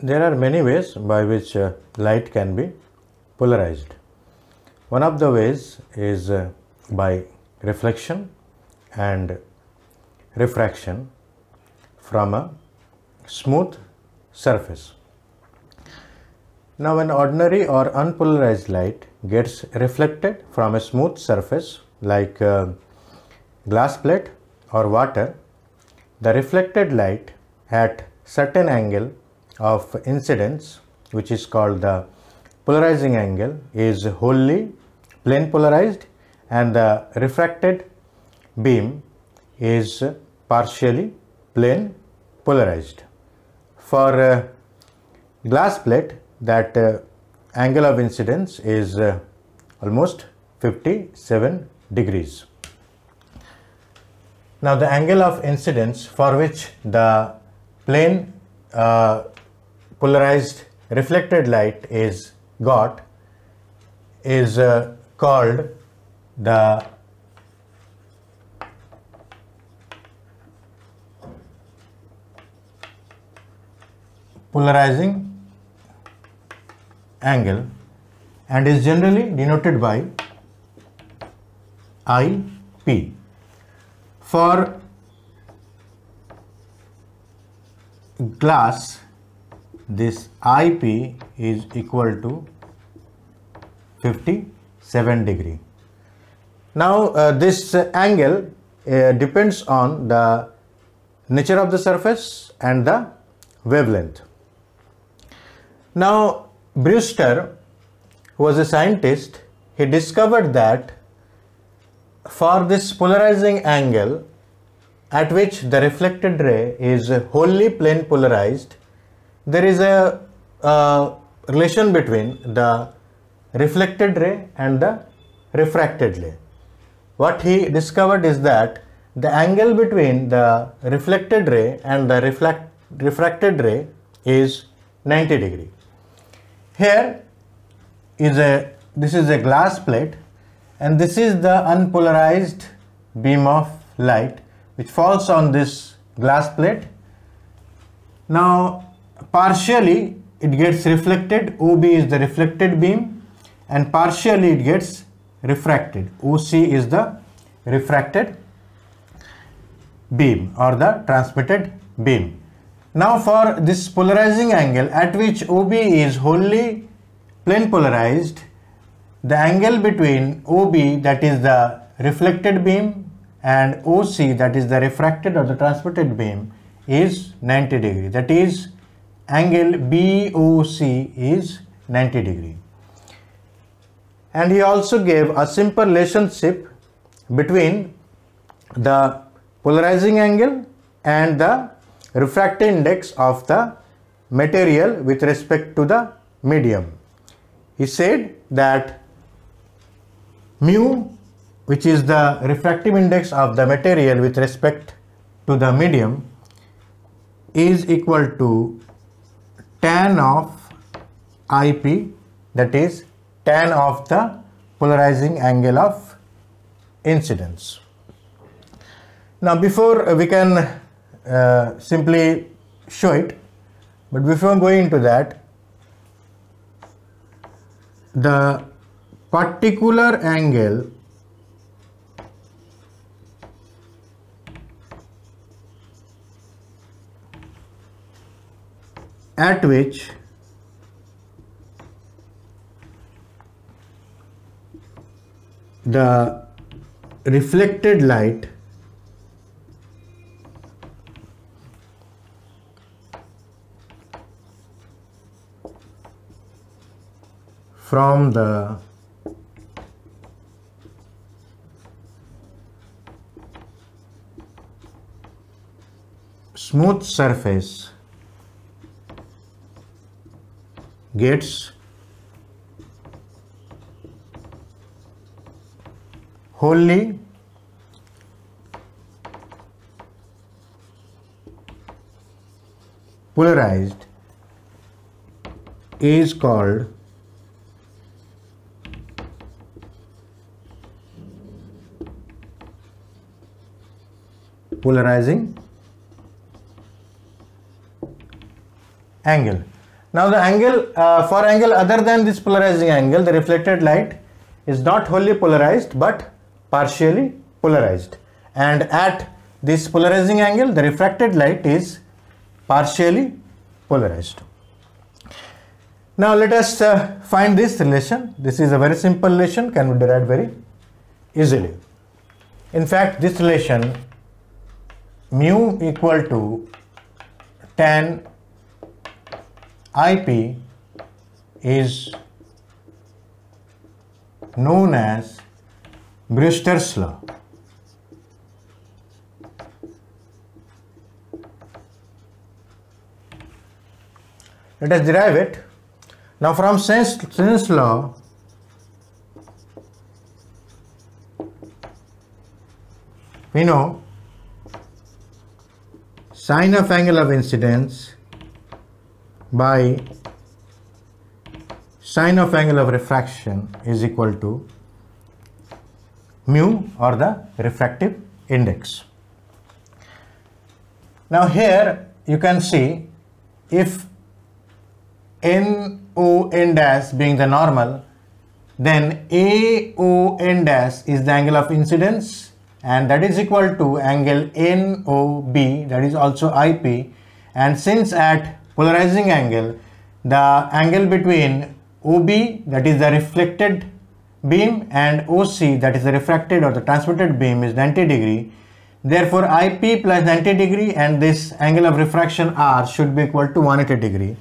There are many ways by which uh, light can be polarized. One of the ways is uh, by reflection and refraction from a smooth surface. Now, an ordinary or unpolarized light gets reflected from a smooth surface like uh, glass plate or water. The reflected light at certain angle of incidence, which is called the polarizing angle, is wholly plane polarized, and the refracted beam is partially plane polarized. For uh, glass plate, that uh, angle of incidence is uh, almost 57 degrees. Now, the angle of incidence for which the plane uh, polarized reflected light is got is uh, called the polarizing angle and is generally denoted by IP. For glass, this IP is equal to 57 degree. Now, uh, this angle uh, depends on the nature of the surface and the wavelength. Now, Brewster, was a scientist, he discovered that for this polarizing angle at which the reflected ray is wholly plane polarized, there is a, a relation between the reflected ray and the refracted ray. What he discovered is that the angle between the reflected ray and the reflect, refracted ray is 90 degree. Here is a this is a glass plate and this is the unpolarized beam of light which falls on this glass plate. Now partially it gets reflected OB is the reflected beam and partially it gets refracted OC is the refracted beam or the transmitted beam. Now for this polarizing angle at which OB is wholly plane polarized, the angle between OB that is the reflected beam and OC that is the refracted or the transmitted beam is 90 degree. That is angle BOC is 90 degree. And he also gave a simple relationship between the polarizing angle and the refractive index of the material with respect to the medium. He said that mu which is the refractive index of the material with respect to the medium is equal to tan of IP that is tan of the polarizing angle of incidence. Now before we can uh, simply show it but before going into that the particular angle at which the reflected light from the smooth surface gets wholly polarized. Is called. Polarizing. Angle. Now the angle, uh, for angle other than this polarizing angle, the reflected light is not wholly polarized but partially polarized. And at this polarizing angle, the refracted light is partially polarized. Now let us uh, find this relation. This is a very simple relation, can be derived very easily. In fact, this relation mu equal to tan IP is known as Brewster's law. Let us derive it. Now from Snell's law, we know sine of angle of incidence by sine of angle of refraction is equal to mu or the refractive index. Now here you can see if n o n dash being the normal then a o n dash is the angle of incidence and that is equal to angle n o b that is also ip and since at polarizing angle the angle between OB that is the reflected beam and OC that is the refracted or the transmitted beam is 90 degree. Therefore IP plus 90 degree and this angle of refraction R should be equal to 180 degree.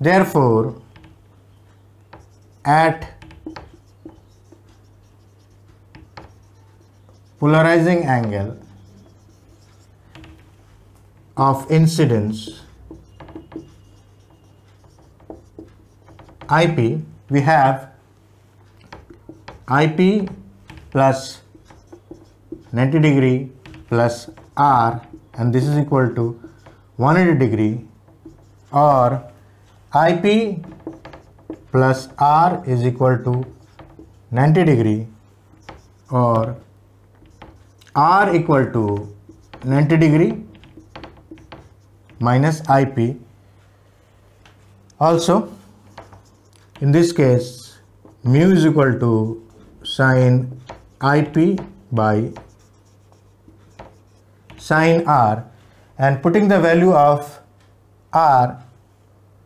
Therefore at polarizing angle of incidence IP, we have IP plus 90 degree plus R and this is equal to 180 degree or IP plus R is equal to 90 degree or R equal to 90 degree minus IP also in this case mu is equal to sine ip by sine r and putting the value of r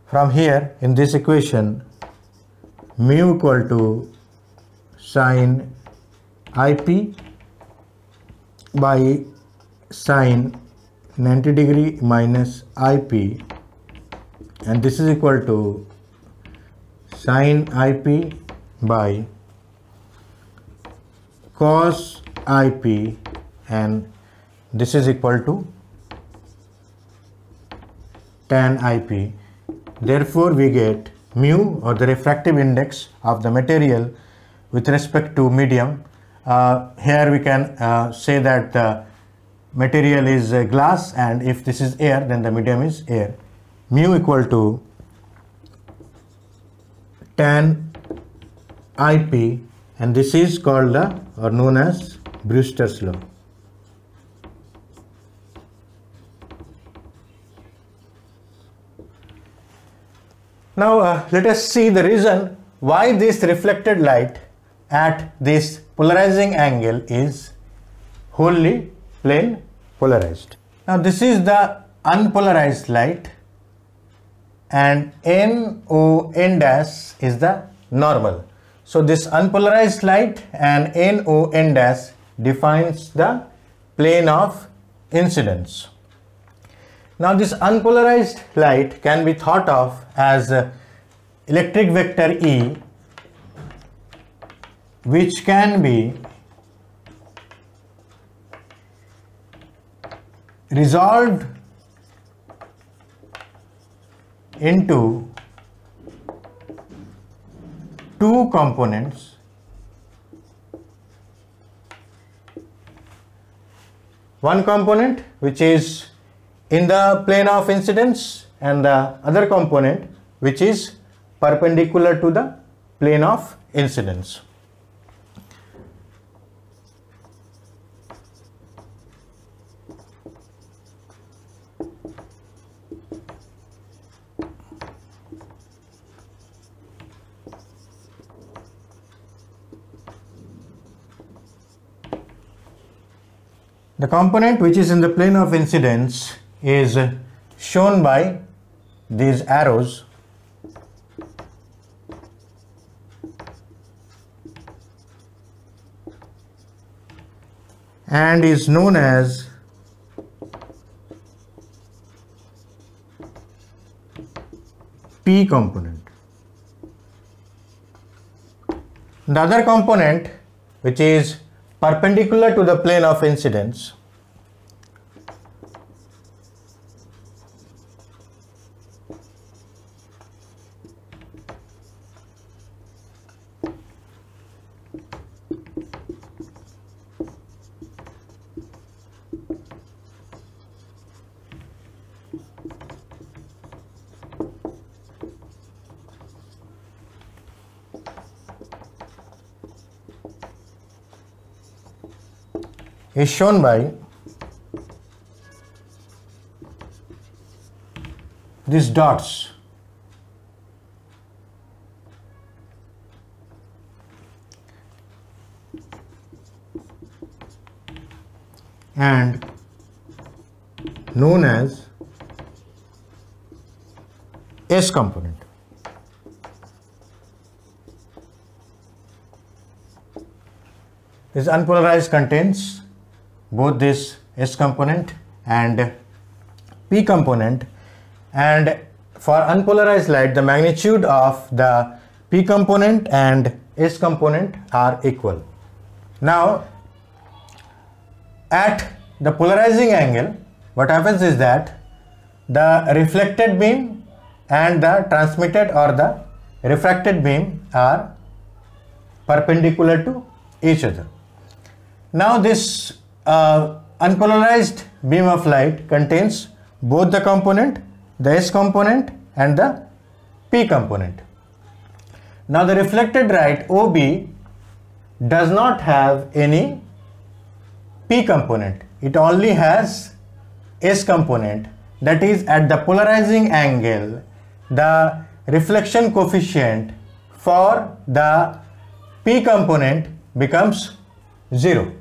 from here in this equation mu equal to sine ip by sine 90 degree minus ip. And this is equal to sine ip by cos ip and this is equal to tan ip therefore we get mu or the refractive index of the material with respect to medium. Uh, here we can uh, say that the material is uh, glass and if this is air then the medium is air. Mu equal to tan IP and this is called the or known as Brewster's law. Now uh, let us see the reason why this reflected light at this polarizing angle is wholly plane polarized. Now this is the unpolarized light and NON dash is the normal. So this unpolarized light and NON dash defines the plane of incidence. Now this unpolarized light can be thought of as uh, electric vector E which can be resolved into two components one component which is in the plane of incidence and the other component which is perpendicular to the plane of incidence. The component which is in the plane of incidence is shown by these arrows and is known as P component. The other component which is perpendicular to the plane of incidence is shown by these dots. and known as S component. This unpolarized contains both this S component and P component and for unpolarized light the magnitude of the P component and S component are equal. Now at the polarizing angle what happens is that the reflected beam and the transmitted or the refracted beam are perpendicular to each other. Now this uh, unpolarized beam of light contains both the component, the S component and the P component. Now the reflected light OB does not have any P component. It only has S component that is at the polarizing angle the reflection coefficient for the P component becomes 0.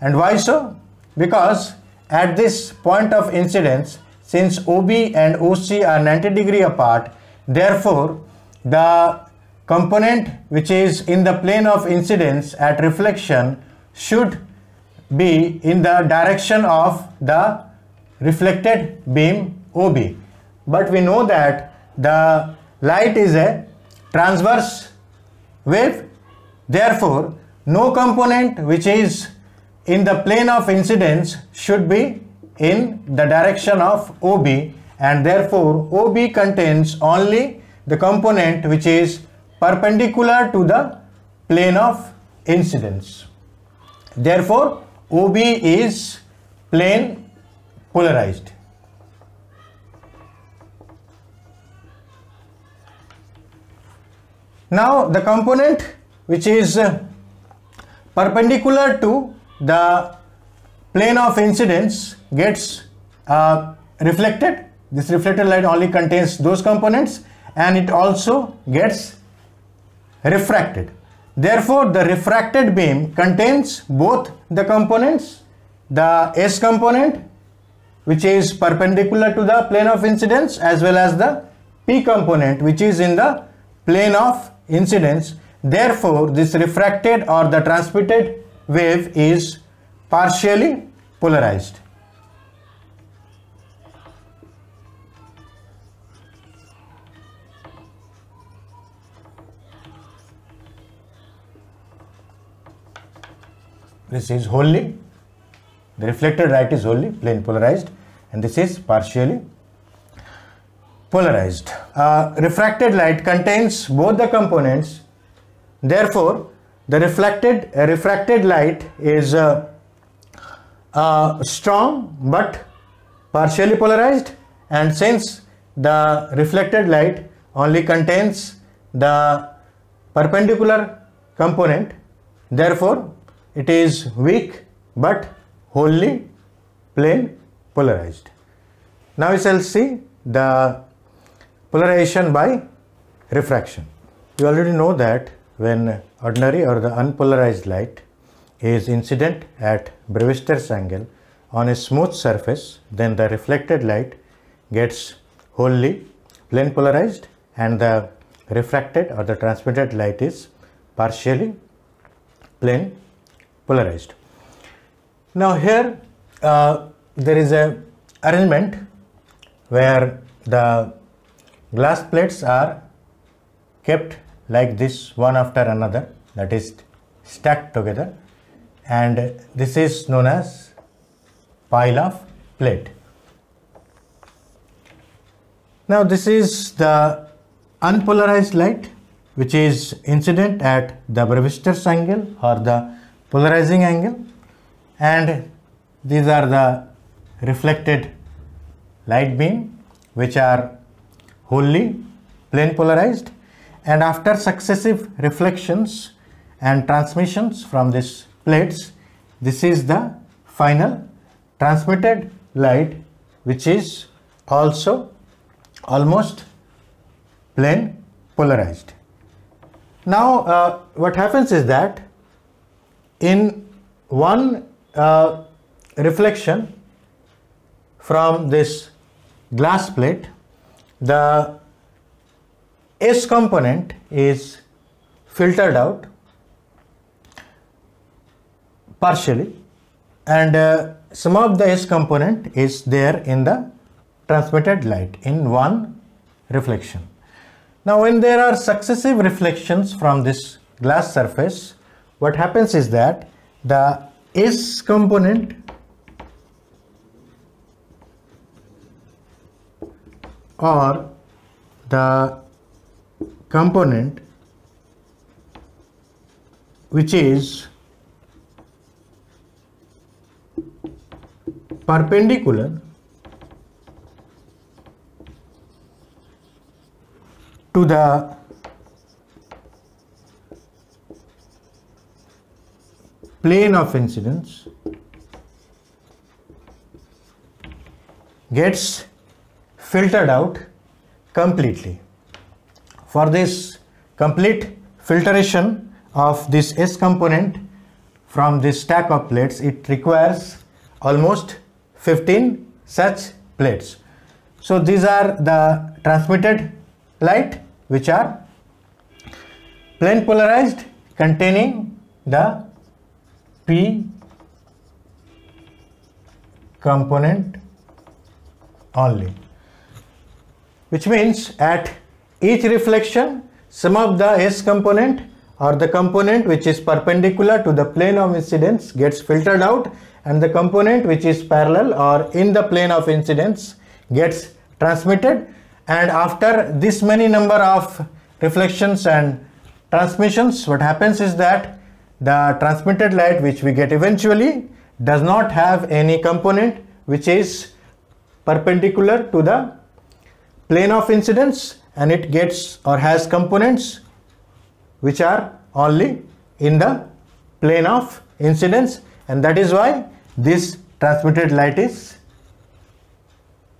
And why so? Because at this point of incidence, since OB and OC are 90 degree apart, therefore the component which is in the plane of incidence at reflection should be in the direction of the reflected beam OB. But we know that the light is a transverse wave, therefore no component which is in the plane of incidence should be in the direction of OB and therefore OB contains only the component which is perpendicular to the plane of incidence. Therefore OB is plane polarized. Now the component which is perpendicular to the plane of incidence gets uh, reflected. This reflected light only contains those components and it also gets refracted. Therefore the refracted beam contains both the components the S component which is perpendicular to the plane of incidence as well as the P component which is in the plane of incidence. Therefore this refracted or the transmitted wave is partially polarized. This is wholly, the reflected light is wholly plane polarized and this is partially polarized. Uh, refracted light contains both the components therefore the reflected refracted light is uh, uh, strong but partially polarized and since the reflected light only contains the perpendicular component therefore it is weak but wholly plane polarized. Now we shall see the polarization by refraction. You already know that when ordinary or the unpolarized light is incident at Brewster's angle, on a smooth surface then the reflected light gets wholly plane polarized and the refracted or the transmitted light is partially plane polarized. Now here uh, there is a arrangement where the glass plates are kept like this one after another that is stacked together. And this is known as pile of plate. Now this is the unpolarized light which is incident at the Brewster's angle or the polarizing angle. And these are the reflected light beam which are wholly plane polarized and after successive reflections and transmissions from these plates this is the final transmitted light which is also almost plane polarized. Now uh, what happens is that in one uh, reflection from this glass plate the S component is filtered out partially and uh, some of the S component is there in the transmitted light in one reflection. Now when there are successive reflections from this glass surface what happens is that the S component or the component which is perpendicular to the plane of incidence gets filtered out completely. For this complete filtration of this S component from this stack of plates, it requires almost 15 such plates. So these are the transmitted light which are plane polarized containing the P component only which means at each reflection some of the S component or the component which is perpendicular to the plane of incidence gets filtered out and the component which is parallel or in the plane of incidence gets transmitted. And after this many number of reflections and transmissions what happens is that the transmitted light which we get eventually does not have any component which is perpendicular to the plane of incidence and it gets or has components which are only in the plane of incidence and that is why this transmitted light is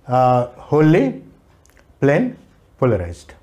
uh, wholly plane polarized.